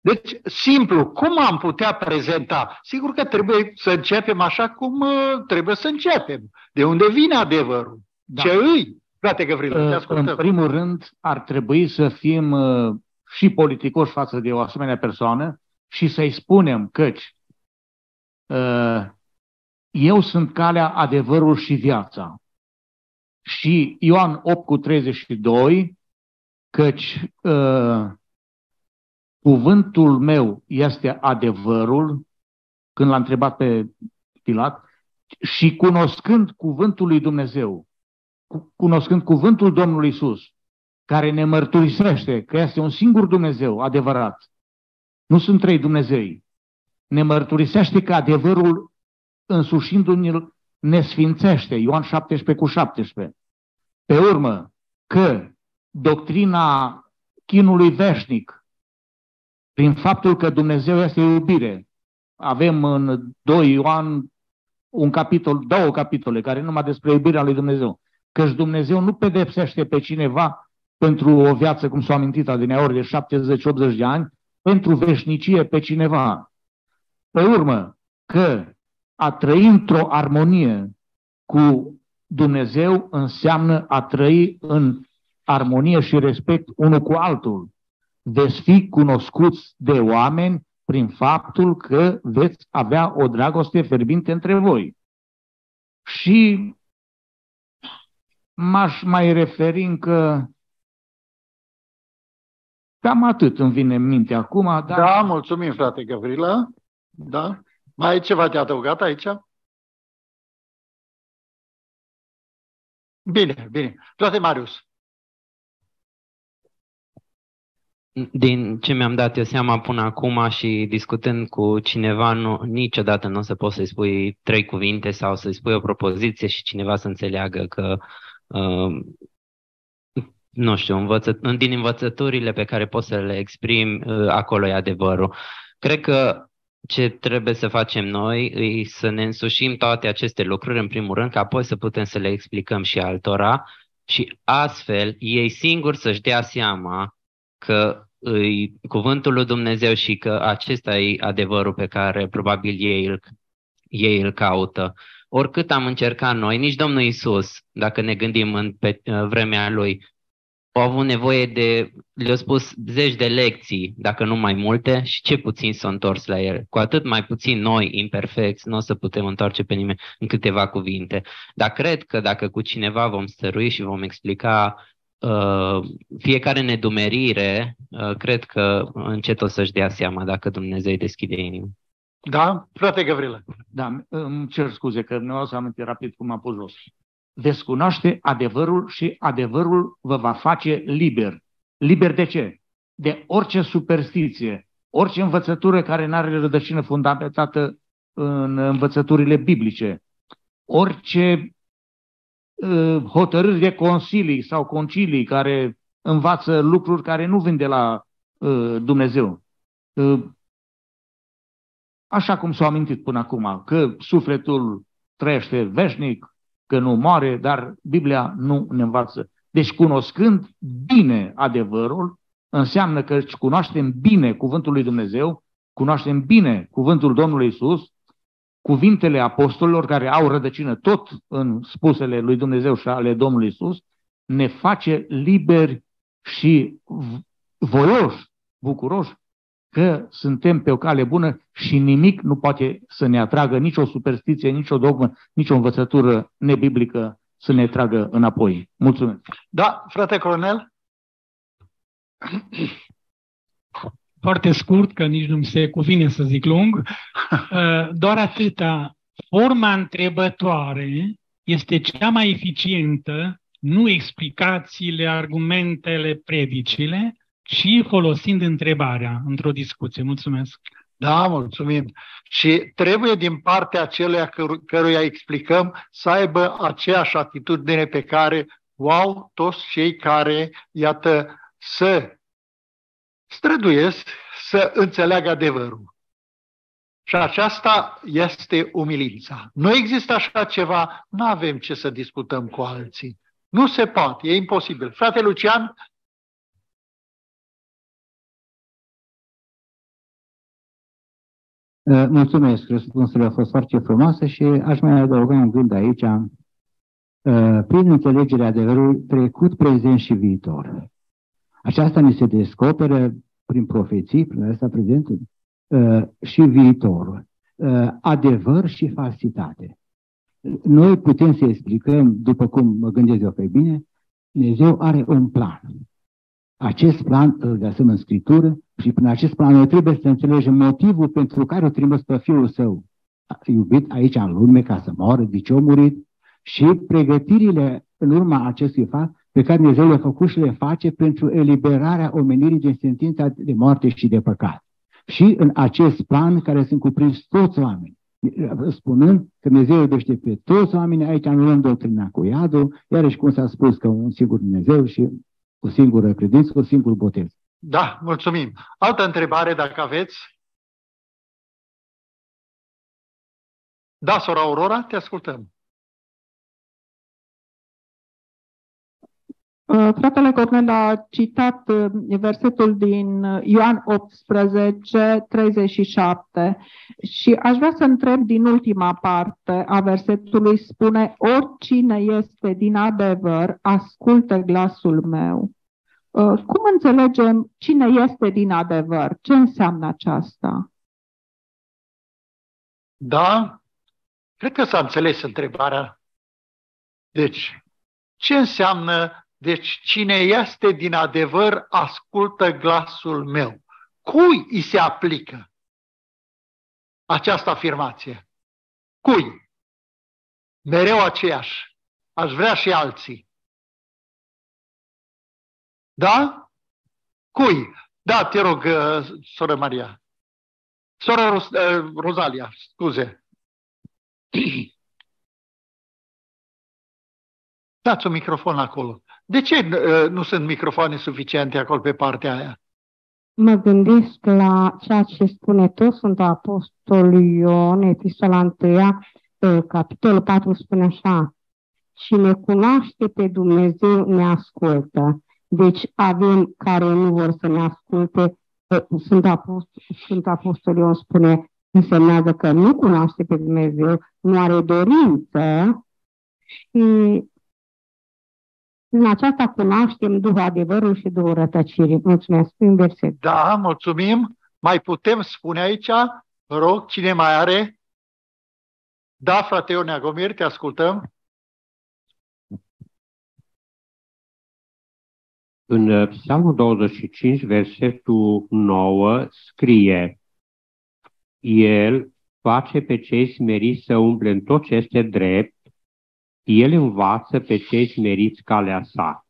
Deci, simplu, cum am putea prezenta? Sigur că trebuie să începem așa cum uh, trebuie să începem. De unde vine adevărul? Da. Ce îi? Frate Gavrilă, te ascultăm. În primul rând, ar trebui să fim uh, și politicoși față de o asemenea persoană și să-i spunem căci uh, eu sunt calea, adevărul și viața. Și Ioan 8 cu 32, căci uh, cuvântul meu este adevărul, când l-a întrebat pe Pilat, și cunoscând cuvântul lui Dumnezeu, cunoscând cuvântul Domnului Isus, care ne mărturisește că este un singur Dumnezeu adevărat, nu sunt trei Dumnezei, ne mărturisește că adevărul însușindu-ne ne sfințește, Ioan 17 cu 17. Pe urmă, că doctrina chinului veșnic, prin faptul că Dumnezeu este iubire, avem în 2 Ioan un capitol, două capitole care numai despre iubirea lui Dumnezeu. Căci Dumnezeu nu pedepsește pe cineva pentru o viață, cum s-a amintit adineori, de 70-80 de ani, pentru veșnicie pe cineva. Pe urmă, că a trăi într-o armonie cu Dumnezeu înseamnă a trăi în armonie și respect unul cu altul. Veți fi cunoscuți de oameni prin faptul că veți avea o dragoste ferbinte între voi. Și m-aș mai referi încă Cam atât îmi vine în minte acum. Dar... Da, mulțumim, frate Gavrila. Da. Mai ai ceva de adăugat aici? Bine, bine. Toate Marius. Din ce mi-am dat eu seama până acum și discutând cu cineva, nu, niciodată nu o să poți să-i spui trei cuvinte sau să-i spui o propoziție și cineva să înțeleagă că, uh, nu știu, învăță, din învățăturile pe care poți să le exprimi, uh, acolo e adevărul. Cred că ce trebuie să facem noi e să ne însușim toate aceste lucruri în primul rând, ca apoi să putem să le explicăm și altora și astfel ei singuri să-și dea seama că îi cuvântul lui Dumnezeu și că acesta e adevărul pe care probabil ei îl, ei îl caută. Oricât am încercat noi, nici Domnul Isus, dacă ne gândim în pe, vremea lui, au avut nevoie de, le-au spus zeci de lecții, dacă nu mai multe, și ce puțin s-au întors la el. Cu atât mai puțin noi, imperfecți, nu o să putem întoarce pe nimeni în câteva cuvinte. Dar cred că dacă cu cineva vom stărui și vom explica uh, fiecare nedumerire, uh, cred că încet o să-și dea seama dacă Dumnezeu îi deschide inima. Da? Frate Gavrilă. Da, îmi cer scuze că nu o să aminti rapid cum am pus jos. Veți cunoaște adevărul și adevărul vă va face liber. Liber de ce? De orice superstiție, orice învățătură care nu are rădăcină fundamentată în învățăturile biblice, orice uh, hotărâri de consilii sau concilii care învață lucruri care nu vin de la uh, Dumnezeu. Uh, așa cum s-au amintit până acum, că sufletul trăiește veșnic, că nu moare, dar Biblia nu ne învață. Deci cunoscând bine adevărul, înseamnă că cunoaștem bine cuvântul lui Dumnezeu, cunoaștem bine cuvântul Domnului Isus, cuvintele apostolilor care au rădăcină tot în spusele lui Dumnezeu și ale Domnului Isus, ne face liberi și voioși, bucuroși că suntem pe o cale bună și nimic nu poate să ne atragă, nicio superstiție, nicio dogmă, nicio învățătură nebiblică să ne tragă înapoi. Mulțumesc. Da, frate colonel? Foarte scurt, că nici nu-mi se cuvine să zic lung, uh, doar atâta. Forma întrebătoare este cea mai eficientă, nu explicațiile, argumentele, predicile, ci folosind întrebarea într-o discuție. Mulțumesc! Da, mulțumim. Și trebuie din partea acelea căru- căruia explicăm să aibă aceeași atitudine pe care o au toți cei care, iată, să străduiesc să înțeleagă adevărul. Și aceasta este umilința. Nu există așa ceva, nu avem ce să discutăm cu alții. Nu se poate, e imposibil. Frate Lucian, mulțumesc, răspunsurile au fost foarte frumoase și aș mai adăuga un gând aici. Uh, prin înțelegerea adevărului trecut, prezent și viitor. Aceasta ne se descoperă prin profeții, prin asta prezentul, uh, și viitorul. Adevăr și falsitate. Noi putem să explicăm, după cum mă gândesc eu pe bine, Dumnezeu are un plan. Acest plan îl găsim în Scriptură și prin acest plan noi trebuie să înțelegem motivul pentru care o trimis pe Fiul Său iubit aici în lume ca să moară, de ce a murit și pregătirile în urma acestui fapt pe care Dumnezeu le-a făcut și le face pentru eliberarea omenirii din sentința de moarte și de păcat. Și în acest plan care sunt cuprins toți oamenii, spunând că Dumnezeu iubește pe toți oamenii, aici nu luăm doctrina cu iadul, iarăși cum s-a spus că un singur Dumnezeu și o singură credință, o singur botez. Da, mulțumim. Altă întrebare, dacă aveți? Da, sora Aurora, te ascultăm. Fratele Cornel a citat uh, versetul din uh, Ioan 18, 37 și aș vrea să întreb din ultima parte a versetului, spune, oricine este din adevăr, ascultă glasul meu. Cum înțelegem cine este din adevăr? Ce înseamnă aceasta? Da, cred că s-a înțeles întrebarea. Deci, ce înseamnă deci cine este din adevăr, ascultă glasul meu. Cui îi se aplică această afirmație? Cui? Mereu aceeași. Aș vrea și alții. Da? Cui? Da, te rog, uh, soră Maria. Sora Ros- uh, Rozalia, scuze. <clears throat> Dați un microfon acolo. De ce uh, nu sunt microfoane suficiente acolo pe partea aia? Mă gândesc la ceea ce spune tot Sfântul Apostol Ion, epistola 1, capitolul 4, spune așa, Cine cunoaște pe Dumnezeu ne ascultă. Deci avem care nu vor să ne asculte. Sunt Apostol, Sunt Apostol Ion spune, însemnează că nu cunoaște pe Dumnezeu, nu are dorință și în aceasta cunoaștem Duhul adevărul și Duhul rătăcirii. Mulțumesc. În verset. Da, mulțumim. Mai putem spune aici, vă rog, cine mai are? Da, frate Ionea Gomir, te ascultăm. În uh, Psalmul 25, versetul 9, scrie El face pe cei smeriți să umble în tot ce este drept, El învață pe cei smeriți calea sa.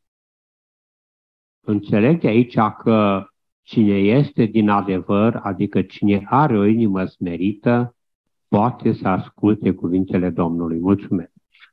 Înțeleg de aici că cine este din adevăr, adică cine are o inimă smerită, poate să asculte cuvintele Domnului. Mulțumesc!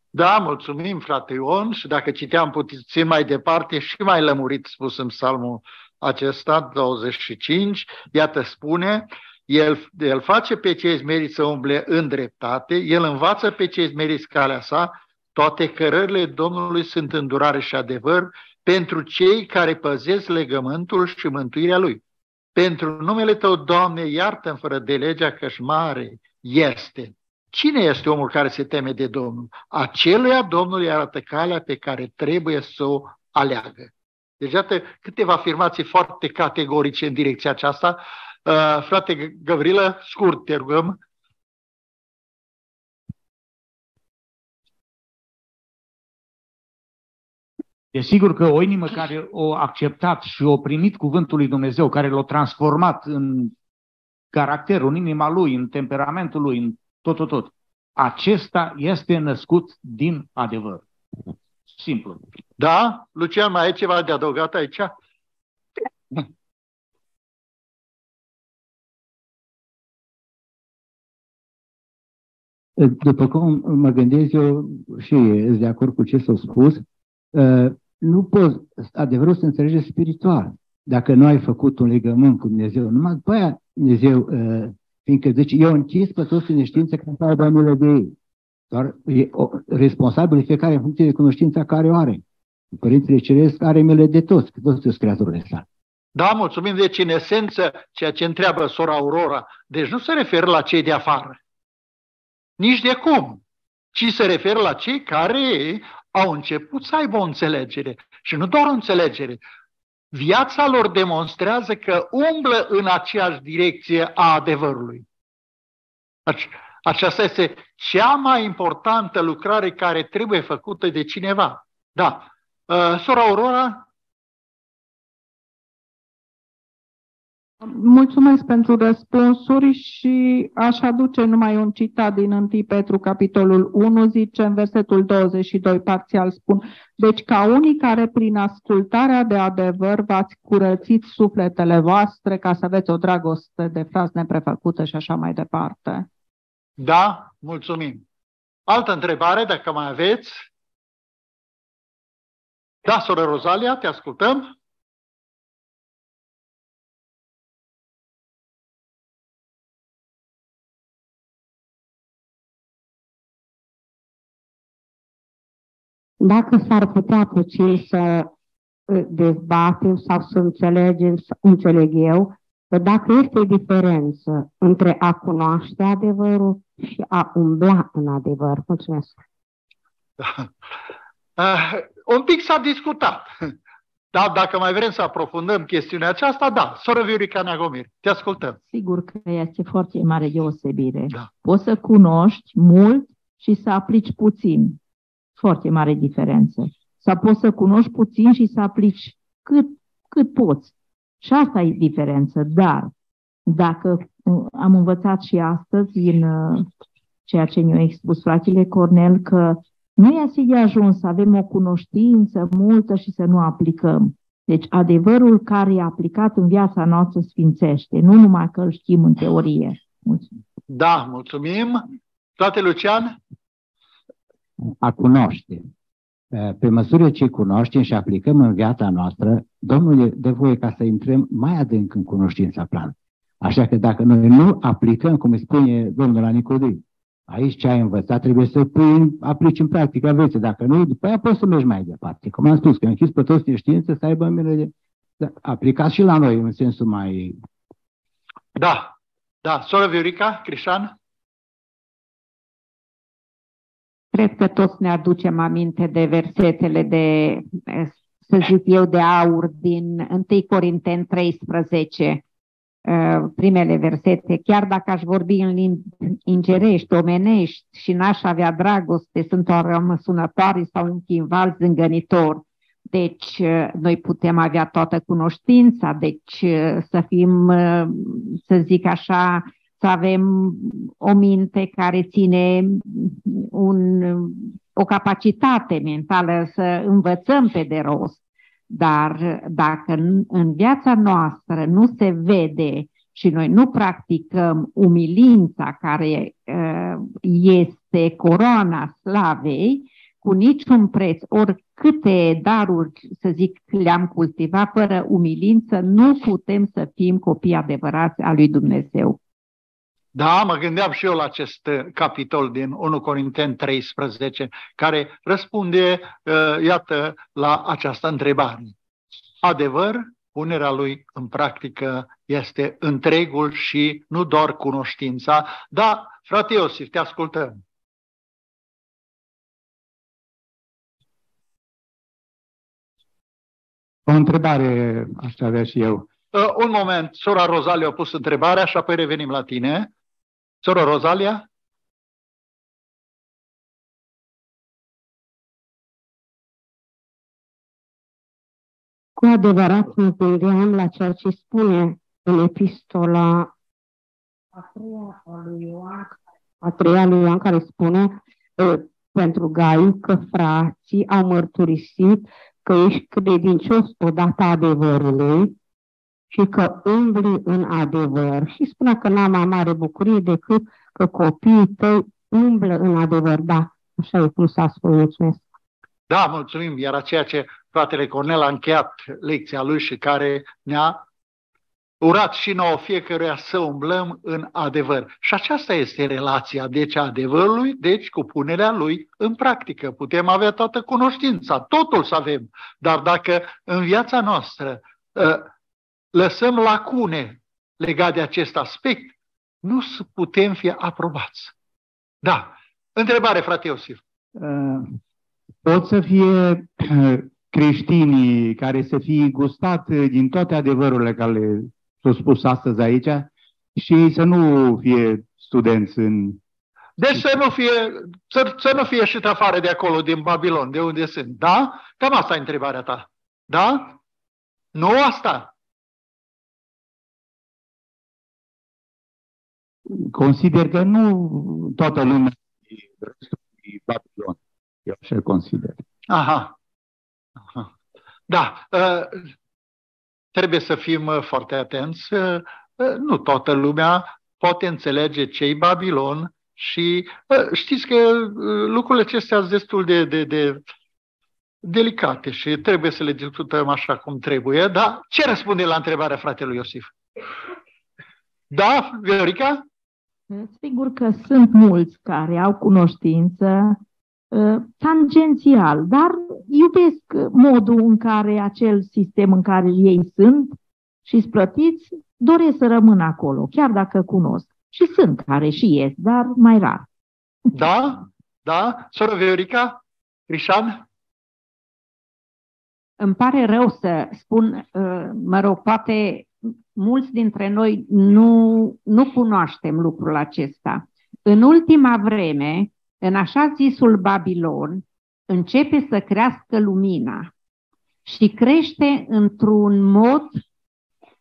Da, mulțumim, frate Ion, și dacă citeam puțin mai departe, și mai lămurit spus în psalmul acesta, 25, iată spune, el, el face pe cei smeriți să umble în dreptate, el învață pe cei smeriți calea sa, toate cărările Domnului sunt îndurare și adevăr pentru cei care păzesc legământul și mântuirea Lui. Pentru numele Tău, Doamne, iartă-mi fără de legea căci mare este. Cine este omul care se teme de Domnul? Aceluia Domnul îi arată calea pe care trebuie să o aleagă. Deci, iată câteva afirmații foarte categorice în direcția aceasta. Uh, frate Gavrilă, scurt, te rugăm. E sigur că o inimă care o acceptat și o primit cuvântul lui Dumnezeu, care l-a transformat în caracterul, în inima lui, în temperamentul lui, în tot, tot, tot. Acesta este născut din adevăr. Simplu. Da? Lucian, mai ai ceva de adăugat aici? După cum mă gândesc eu și sunt de acord cu ce s-a spus, ă, nu poți, adevărul să înțelege spiritual. Dacă nu ai făcut un legământ cu Dumnezeu, numai după aia Dumnezeu ă, Fiindcă zice, eu închis pe toți în știință ca să aibă milă de ei. Doar e o, responsabil fiecare în funcție de cunoștința care o are. Părintele Ceresc are milă de toți, că toți sunt creaturile sale. Da, mulțumim. Deci, în esență, ceea ce întreabă sora Aurora, deci nu se referă la cei de afară. Nici de cum. Ci se referă la cei care au început să aibă o înțelegere. Și nu doar o înțelegere, viața lor demonstrează că umblă în aceeași direcție a adevărului. Aceasta este cea mai importantă lucrare care trebuie făcută de cineva. Da. Uh, sora Aurora, Mulțumesc pentru răspunsuri și aș aduce numai un citat din 1 Petru, capitolul 1, zice în versetul 22, parțial spun, deci ca unii care prin ascultarea de adevăr v-ați curățit sufletele voastre ca să aveți o dragoste de fraz neprefăcută și așa mai departe. Da, mulțumim. Altă întrebare, dacă mai aveți? Da, soră Rozalia, te ascultăm. Dacă s-ar putea puțin să ă, dezbatem sau să înțelegem, să înțeleg eu, că dacă este diferență între a cunoaște adevărul și a umbla în adevăr. Mulțumesc. Uh, un pic s-a discutat. Da, dacă mai vrem să aprofundăm chestiunea aceasta, da. Soră Viorica Neagomir, te ascultăm. Sigur că este foarte mare deosebire. Da. Poți să cunoști mult și să aplici puțin. Foarte mare diferență. Sau poți să cunoști puțin și să aplici cât, cât poți. Și asta e diferență. Dar dacă uh, am învățat și astăzi în uh, ceea ce ne-a expus fratele Cornel, că nu e así de ajuns să avem o cunoștință multă și să nu aplicăm. Deci adevărul care e aplicat în viața noastră sfințește, nu numai că îl știm în teorie. Mulțumim. Da, mulțumim. Toate Lucian? A cunoaște. Pe măsură ce cunoaștem și aplicăm în viața noastră, Domnul dă voie ca să intrăm mai adânc în cunoștința plan. Așa că dacă noi nu aplicăm, cum spune Domnul la Nicodei, aici ce ai învățat trebuie să pui, aplici în practică vieții. Dacă nu, după aia poți să mergi mai departe. Cum am spus, că închis pe toți știință să aibă mine de... Da, aplicați și la noi în sensul mai... Da, da. Sora Viorica, Crișan? Cred că toți ne aducem aminte de versetele de, să zic eu, de aur din 1 Corinteni 13, uh, primele versete, chiar dacă aș vorbi în limbi ingerești, omenești și n-aș avea dragoste, sunt o rămăsunătoare sau un chimval zângănitor. deci noi putem avea toată cunoștința, deci să fim, să zic așa, să avem o minte care ține un, o capacitate mentală să învățăm pe de rost. Dar dacă în viața noastră nu se vede și noi nu practicăm umilința care uh, este coroana slavei, cu niciun preț, oricâte daruri, să zic, le-am cultivat fără umilință, nu putem să fim copii adevărați a lui Dumnezeu. Da, mă gândeam și eu la acest uh, capitol din 1 Corinteni 13, care răspunde, uh, iată, la această întrebare. Adevăr, punerea lui în practică este întregul și nu doar cunoștința. Da, frate Iosif, te ascultăm. O întrebare aș avea și eu. Uh, un moment, sora Rozalia a pus întrebarea și apoi revenim la tine. Sora Rozalia? Cu adevărat mă gândeam la ceea ce spune în epistola a treia lui Ioan, a treia lui Ioan care spune pentru Gaiu că frații au mărturisit că ești credincios odată adevărului și că umbli în adevăr. Și spune că n-am mai mare bucurie decât că copiii tăi umblă în adevăr. Da, așa e cum s-a spus. Mulțumesc. Da, mulțumim. Era ceea ce fratele Cornel a încheiat lecția lui și care ne-a urat și nouă fiecăruia să umblăm în adevăr. Și aceasta este relația, deci, a adevărului, deci cu punerea lui în practică. Putem avea toată cunoștința, totul să avem, dar dacă în viața noastră ă, lăsăm lacune legate de acest aspect, nu putem fi aprobați. Da. Întrebare, frate Iosif. Uh, pot să fie creștinii care să fie gustat din toate adevărurile care s-au spus astăzi aici și ei să nu fie studenți în... Deci să nu fie, să, să nu fie și afară de acolo, din Babilon, de unde sunt. Da? Cam asta e întrebarea ta. Da? Nu asta. Consider că nu toată lumea e Babilon. Eu așa consider. Aha. Aha. Da. Uh, trebuie să fim uh, foarte atenți. Uh, nu toată lumea poate înțelege ce Babilon și știți că lucrurile acestea sunt destul de, de, de delicate și trebuie să le discutăm așa cum trebuie. Da? Ce răspunde la întrebarea fratelui Iosif? Da, Viorica? Sigur că sunt mulți care au cunoștință uh, tangențial, dar iubesc modul în care acel sistem în care ei sunt și sunt plătiți, doresc să rămână acolo, chiar dacă cunosc. Și sunt care și ies, dar mai rar. Da? Da? Soră Viorica? Crișan? Îmi pare rău să spun, uh, mă rog, poate mulți dintre noi nu, nu cunoaștem lucrul acesta. În ultima vreme, în așa zisul Babilon, începe să crească lumina și crește într-un mod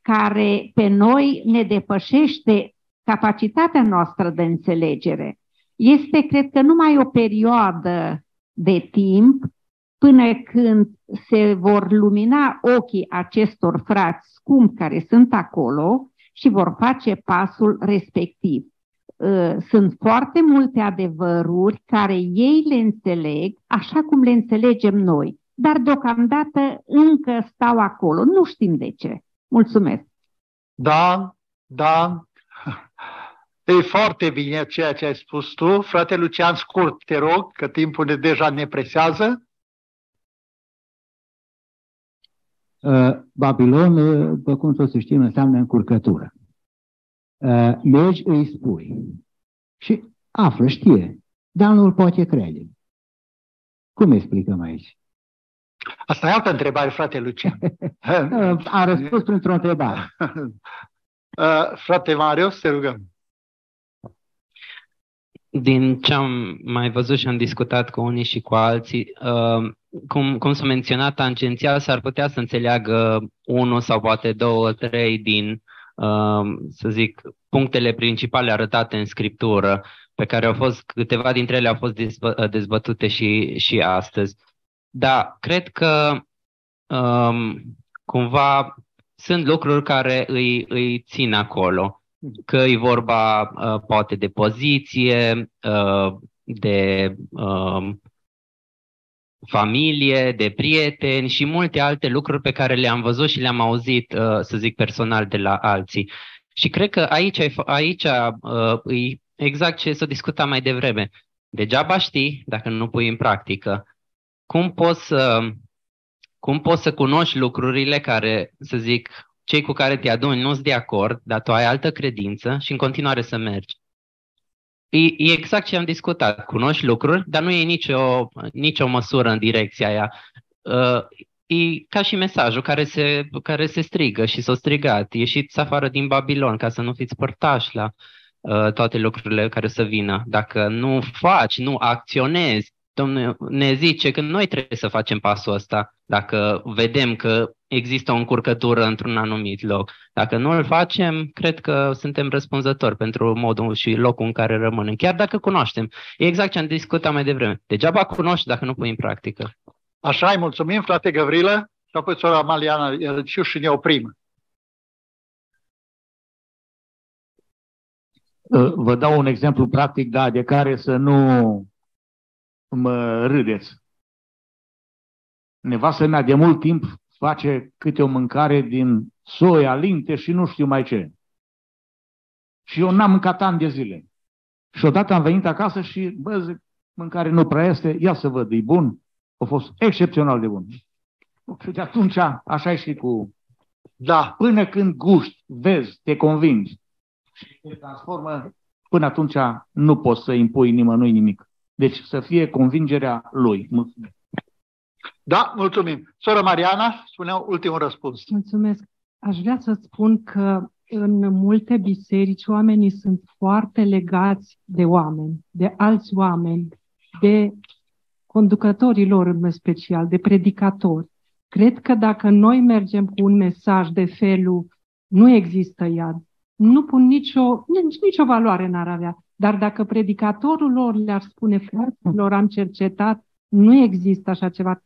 care pe noi ne depășește capacitatea noastră de înțelegere. Este, cred că, numai o perioadă de timp până când se vor lumina ochii acestor frați scumpi care sunt acolo și vor face pasul respectiv. Uh, sunt foarte multe adevăruri care ei le înțeleg așa cum le înțelegem noi, dar deocamdată încă stau acolo. Nu știm de ce. Mulțumesc. Da, da. E foarte bine ceea ce ai spus tu. Frate Lucian, scurt, te rog, că timpul deja ne presează. Babilon, uh, după cum toți să știm, înseamnă încurcătură. Uh, mergi, îi spui. Și află, știe, dar nu-l poate crede. Cum explicăm aici? Asta e altă întrebare, frate Lucian. <laughs> A răspuns printr-o întrebare. <laughs> frate Marius, te rugăm. Din ce am mai văzut și am discutat cu unii și cu alții, cum, cum s-a menționat tangențial, s-ar putea să înțeleagă unul sau poate două, trei din, uh, să zic, punctele principale arătate în scriptură, pe care au fost, câteva dintre ele au fost dezbătute și, și astăzi. Da, cred că um, cumva sunt lucruri care îi, îi țin acolo. Că e vorba uh, poate de poziție, uh, de uh, familie, de prieteni și multe alte lucruri pe care le-am văzut și le-am auzit, uh, să zic, personal de la alții. Și cred că aici, aici uh, e exact ce s-a discutat mai devreme. Degeaba știi dacă nu pui în practică. Cum poți să, cum poți să cunoști lucrurile care, să zic, cei cu care te aduni nu sunt de acord, dar tu ai altă credință și în continuare să mergi. E, e exact ce am discutat. Cunoști lucruri, dar nu e nicio, nicio măsură în direcția aia. Uh, e ca și mesajul care se, care se strigă și s-a strigat. Ieșiți afară din Babilon ca să nu fiți părtași la uh, toate lucrurile care să vină. Dacă nu faci, nu acționezi, Domnul ne zice că noi trebuie să facem pasul ăsta dacă vedem că există o încurcătură într-un anumit loc. Dacă nu îl facem, cred că suntem răspunzători pentru modul și locul în care rămânem, chiar dacă cunoaștem. E exact ce am discutat mai devreme. Degeaba cunoști dacă nu pui în practică. Așa, îi mulțumim, frate Gavrilă, și apoi sora Maliana Elciu și ne oprim. Vă dau un exemplu practic, da, de care să nu mă râdeți. Nevastă mea de mult timp face câte o mâncare din soia, linte și nu știu mai ce. Și eu n-am mâncat ani de zile. Și odată am venit acasă și, bă, zic, mâncare nu prea este, ia să văd, e bun. A fost excepțional de bun. Și de atunci, așa e și cu... Da, până când guști, vezi, te convingi și te transformă, până atunci nu poți să impui nimănui nimic. Deci să fie convingerea lui. Mulțumesc. Da, mulțumim. Sora Mariana, spuneau ultimul răspuns. Mulțumesc. Aș vrea să spun că în multe biserici oamenii sunt foarte legați de oameni, de alți oameni, de conducătorii lor în special, de predicatori. Cred că dacă noi mergem cu un mesaj de felul nu există iad, nu pun nicio, nici, nicio valoare n-ar avea. Dar dacă predicatorul lor le-ar spune, fraților, am cercetat, nu există așa ceva,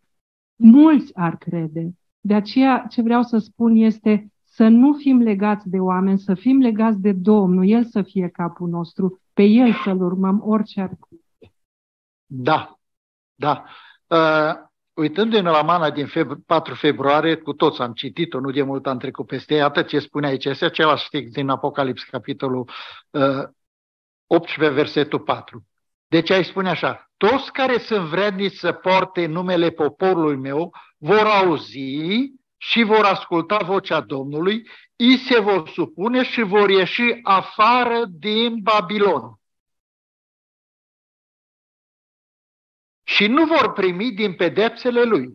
mulți ar crede. De aceea, ce vreau să spun este să nu fim legați de oameni, să fim legați de Domnul, El să fie capul nostru, pe El să-L urmăm orice ar fi. Da, da. Uh, uitându-ne la mana din febru- 4 februarie, cu toți am citit-o, nu de mult am trecut peste ea, atât ce spune aici, este același text din Apocalips, capitolul uh, 18, versetul 4. Deci ai spune așa, toți care sunt vrednici să poarte numele poporului meu vor auzi și vor asculta vocea Domnului, îi se vor supune și vor ieși afară din Babilon. Și nu vor primi din pedepsele lui.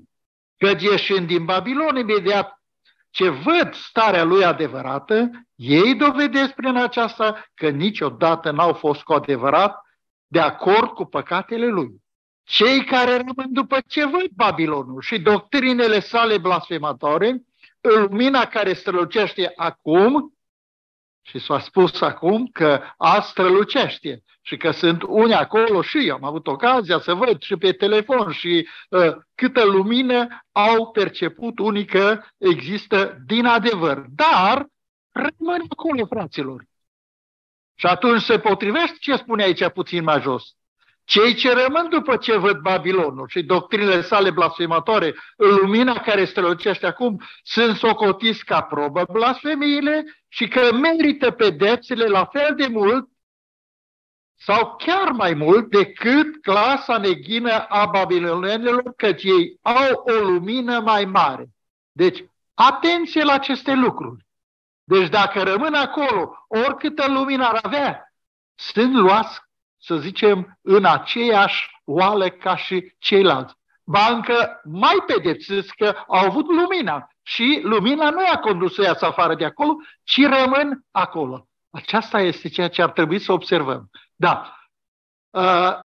Căci ieșind din Babilon, imediat ce văd starea lui adevărată, ei dovedesc prin aceasta că niciodată n-au fost cu adevărat de acord cu păcatele lui. Cei care rămân după ce văd Babilonul și doctrinele sale blasfematoare, lumina care strălucește acum, și s-a spus acum că a strălucește și că sunt unii acolo și eu am avut ocazia să văd și pe telefon și uh, câtă lumină au perceput unii că există din adevăr. Dar rămân acolo, fraților. Și atunci se potrivește ce spune aici puțin mai jos. Cei ce rămân după ce văd Babilonul și doctrinele sale blasfematoare, lumina care strălucește acum, sunt socotiți ca probă blasfemiile și că merită pedepsele la fel de mult sau chiar mai mult decât clasa neghină a babilonenilor, căci ei au o lumină mai mare. Deci, atenție la aceste lucruri. Deci dacă rămân acolo, oricâtă lumină ar avea, sunt luați, să zicem, în aceeași oală ca și ceilalți. Bancă mai pedepsiți că au avut lumina și lumina nu i-a condus să iasă afară de acolo, ci rămân acolo. Aceasta este ceea ce ar trebui să observăm. Da. Uh,